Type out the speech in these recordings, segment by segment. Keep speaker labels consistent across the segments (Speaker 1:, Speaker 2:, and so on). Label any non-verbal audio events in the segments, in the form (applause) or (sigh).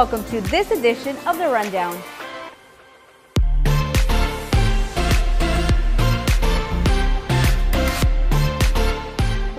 Speaker 1: welcome to this edition of The Rundown.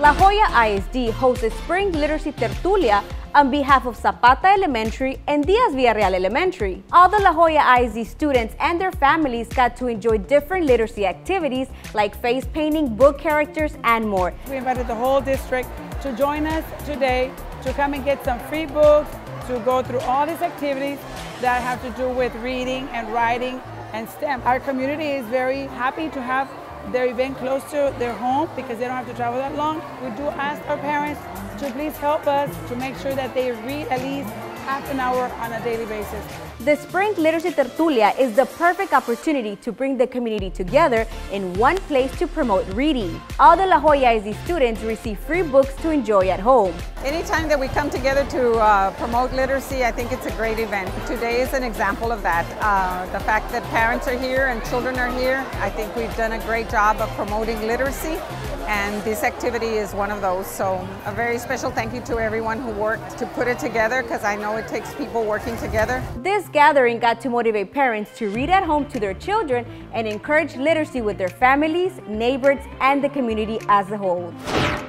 Speaker 1: La Joya ISD hosts a Spring Literacy Tertulia on behalf of Zapata Elementary and Diaz Villarreal Elementary. All the La Joya ISD students and their families got to enjoy different literacy activities like face painting, book characters, and more.
Speaker 2: We invited the whole district to join us today to come and get some free books, to go through all these activities that have to do with reading and writing and STEM. Our community is very happy to have their event close to their home because they don't have to travel that long. We do ask our parents to please help us to make sure that they read at least half an hour on a daily basis.
Speaker 1: The Spring Literacy Tertulia is the perfect opportunity to bring the community together in one place to promote reading. All the La Joya ISD students receive free books to enjoy at home.
Speaker 3: Anytime that we come together to uh, promote literacy, I think it's a great event. Today is an example of that. Uh, the fact that parents are here and children are here, I think we've done a great job of promoting literacy and this activity is one of those. So a very special thank you to everyone who worked to put it together because I know it takes people working together.
Speaker 1: This gathering got to motivate parents to read at home to their children and encourage literacy with their families, neighbors, and the community as a whole.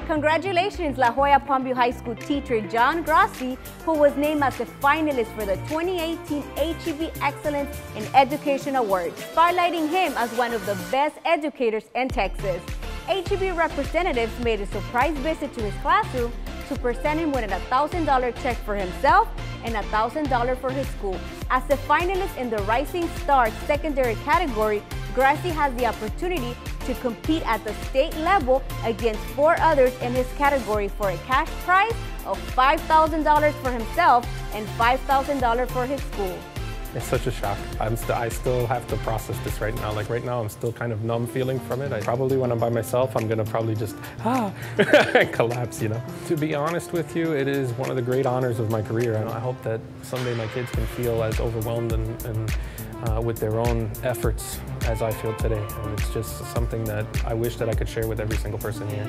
Speaker 1: Congratulations, La Joya Palmview High School teacher John Grassi, who was named as a finalist for the 2018 HEB Excellence in Education Award, spotlighting him as one of the best educators in Texas. HEB representatives made a surprise visit to his classroom to present him with a $1,000 check for himself and a $1,000 for his school. As a finalist in the Rising Star secondary category, Grassi has the opportunity to compete at the state level against four others in his category for a cash prize of $5,000 for himself and $5,000 for his school.
Speaker 4: It's such a shock. I'm st I still have to process this right now. Like right now, I'm still kind of numb feeling from it. I probably when I'm by myself, I'm gonna probably just ah (laughs) collapse. You know. To be honest with you, it is one of the great honors of my career, and I hope that someday my kids can feel as overwhelmed and, and uh, with their own efforts as I feel today. And it's just something that I wish that I could share with every single person here.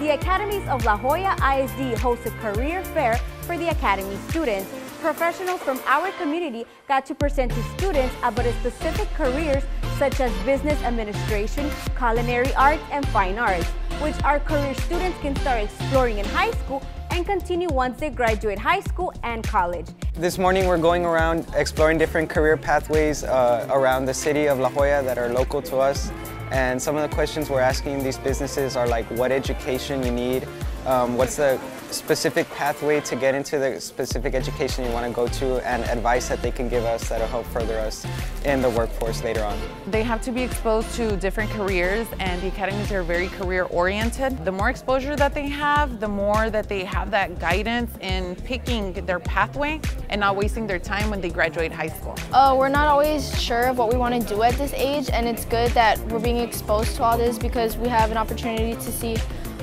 Speaker 1: The Academies of La Joya ISD host a career fair for the Academy students. Professionals from our community got to present to students about specific careers such as business administration, culinary arts, and fine arts, which our career students can start exploring in high school and continue once they graduate high school and college.
Speaker 5: This morning we're going around exploring different career pathways uh, around the city of La Joya that are local to us. And some of the questions we're asking these businesses are like what education you need, um, what's the specific pathway to get into the specific education you want to go to and advice that they can give us that'll help further us in the workforce later on.
Speaker 6: They have to be exposed to different careers and the academies are very career oriented. The more exposure that they have, the more that they have that guidance in picking their pathway and not wasting their time when they graduate high school.
Speaker 7: Uh, we're not always sure of what we want to do at this age and it's good that we're being exposed to all this because we have an opportunity to see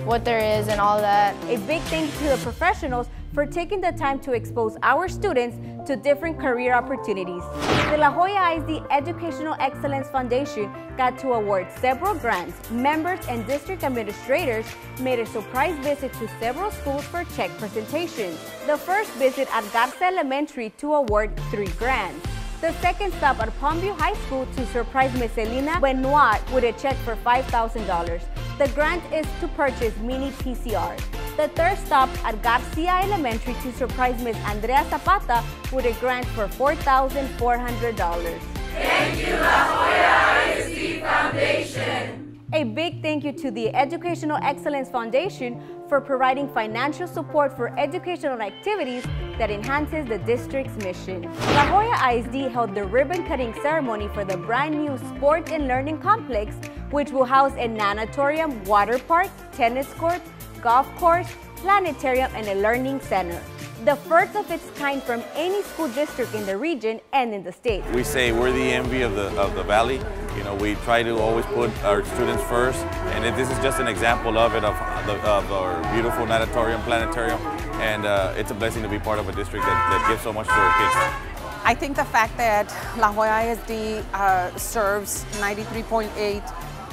Speaker 7: what there is and all that.
Speaker 1: A big thank you to the professionals for taking the time to expose our students to different career opportunities. The La Joya ISD Educational Excellence Foundation got to award several grants. Members and district administrators made a surprise visit to several schools for check presentations. The first visit at Garza Elementary to award three grants. The second stop at Palmview High School to surprise Miss Elena Benoit with a check for $5,000. The grant is to purchase mini PCR. The third stop at Garcia Elementary to surprise Ms. Andrea Zapata with a grant for $4,400.
Speaker 8: Thank you, La Joya ISD Foundation.
Speaker 1: A big thank you to the Educational Excellence Foundation for providing financial support for educational activities that enhances the district's mission. La Joya ISD held the ribbon cutting ceremony for the brand new Sport and Learning Complex, which will house a natatorium, water park, tennis court, golf course, planetarium, and a learning center the first of its kind from any school district in the region and in the state.
Speaker 9: We say we're the envy of the, of the valley. You know, we try to always put our students first, and this is just an example of it, of, the, of our beautiful natatorium, planetarium, and uh, it's a blessing to be part of a district that, that gives so much to our kids.
Speaker 3: I think the fact that La Joya ISD uh, serves 93.8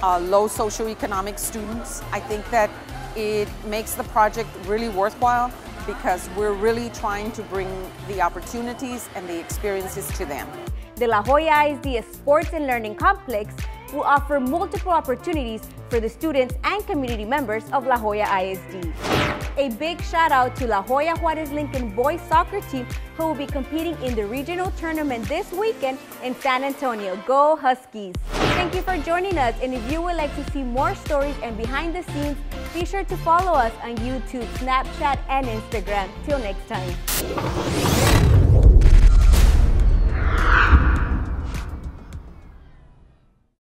Speaker 3: uh, low socioeconomic students, I think that it makes the project really worthwhile because we're really trying to bring the opportunities and the experiences to them.
Speaker 1: The La Joya ISD Sports and Learning Complex will offer multiple opportunities for the students and community members of La Joya ISD. A big shout out to La Joya Juarez Lincoln boys soccer team who will be competing in the regional tournament this weekend in San Antonio. Go Huskies! Thank you for joining us and if you would like to see more stories and behind the scenes, be sure to follow us on YouTube, Snapchat, and Instagram. Till next time.